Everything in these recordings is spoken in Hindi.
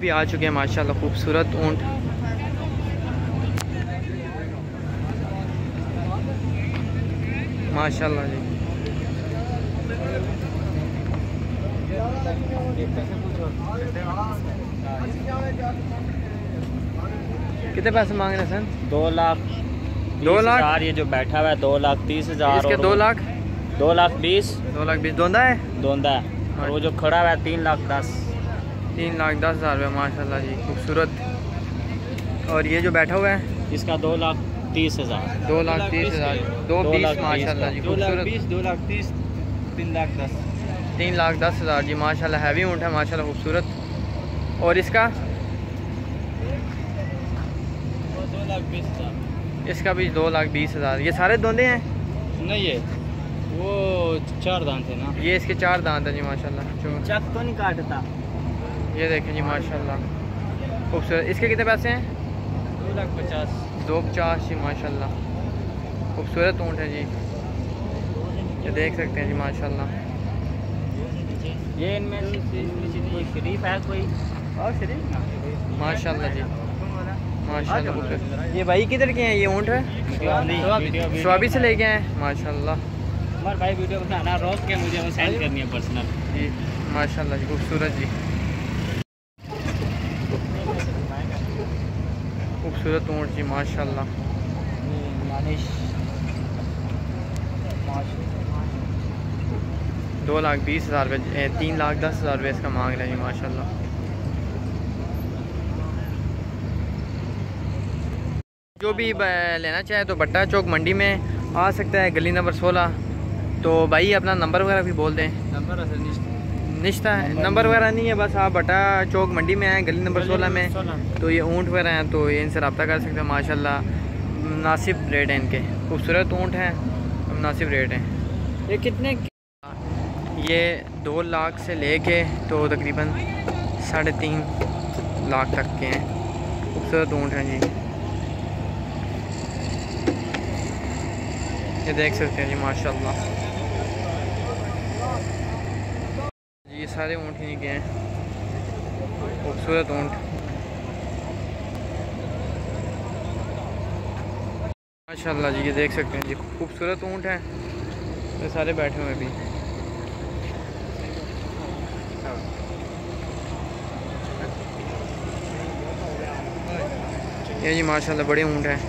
भी आ चुके हैं माशाल्लाह खूबसूरत ऊँट। माशाल्लाह जी। कितने पैसे मांग रहे हैं सर? दो लाख दो लाख? ये जो बैठा हुआ है दो लाख तीस हज़ार इसके दो लाख? दो लाख बीस। दो लाख बीस। दोंदा है? दोंदा है। और वो जो खड़ा हुआ है तीन लाख दस। तीन लाख दस हज़ार रुपये माशाल्लाह जी खूबसूरत। और ये जो बैठा हुआ है? इसका दो लाख तीस हज़ार। दो लाख तीस हज़ार। दो बीस माशाल्लाह जी दो लाख खूबसूरत। बीस दो लाख तीस तीन लाख दस। तीन लाख दस हज़ार जी माशाल्लाह हैवी ऊँट है माशाल्लाह खूबसूरत। और इसका? दो लाख बीस हज़ार। इसका भी दो लाख बीस हज़ार। ये सारे दोंदे हैं? नहीं ये वो चार दान थे ना। ये इसके चार दांत हैं जी माशाल्लाह जो चक तो नहीं काटता। ये देखें जी माशाल्लाह। खूबसूरत। इसके कितने पैसे हैं? दो लाख पचास। दो पचास जी माशाल्लाह। खूबसूरत ऊँट है जी। ये देख सकते हैं जी माशाल्लाह। ये इनमें कोई शरीफ है कोई? और शरीफ माशाल्लाह जी। माशाल्लाह। ये भाई किधर के हैं? ये ऊँट है? स्वाबी से लेके आए हैं? माशाल्लाह। भाई वीडियो बनाना रोक के मुझे वो सेंड करनी है पर्सनल जी माशाल्लाह जी खूबसूरत जी। खूबसूरत ऊँट जी, माशाल्लाह। दो लाख बीस हज़ार रुपये तीन लाख दस हज़ार रुपये इसका मांग रहे हैं माशाल्लाह। जो भी लेना चाहे तो भट्टा चौक मंडी में आ सकता है, गली नंबर सोलह। तो भाई अपना नंबर वगैरह भी बोल दें। नंबर निश्ता है नंबर वगैरह नहीं है बस आप बटा चौक मंडी में आए गली नंबर सोलह में। तो ये ऊँट वगैरह हैं तो ये इनसे रब्ता कर सकते हैं माशाल्लाह। मुनासिब रेट है इनके। खूबसूरत ऊँट हैं मुनासिब रेट हैं। ये कितने ये दो लाख से लेके तो तकरीबन साढ़े तीन लाख तक के हैं। खूबसूरत ऊँट हैं जी। ये देख सकते हैं जी माशाल्लाह। ये सारे ऊँट ही के हैं। खूबसूरत ऊँट। माशाल्लाह जी, ये देख सकते हैं जी, खूबसूरत ऊँट हैं। ये सारे बैठे हुए भी ये जी, माशाल्लाह बड़े ऊँट हैं।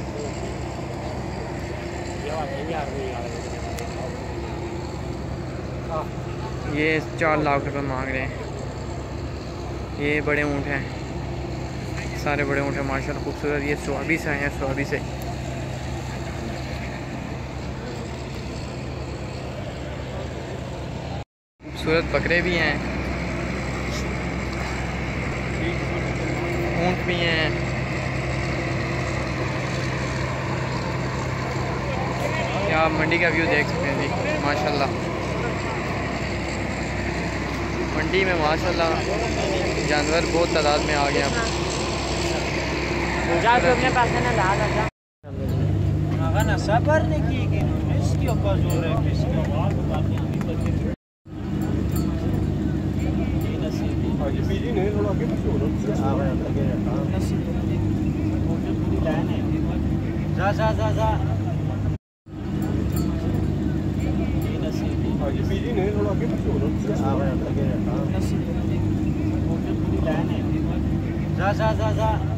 ये चार लाख रुपए मांग रहे हैं। ये बड़े ऊँट हैं। सारे बड़े ऊँट हैं, माशाल्लाह, खूबसूरत। ये स्वाबी से हैं स्वाबी से। खूबसूरत बकरे भी हैं। ऊँट भी हैं। आप मंडी का व्यू देख सकते हैं जी, माशाल्लाह। मंडी में माशाल्लाह जानवर बहुत तादाद में आ गए अब। अपने पास है ना लाल आजा ना सबर ने की कि इसके ऊपर ज़ोर है किसके जा जा जा जा जा जा जा जा।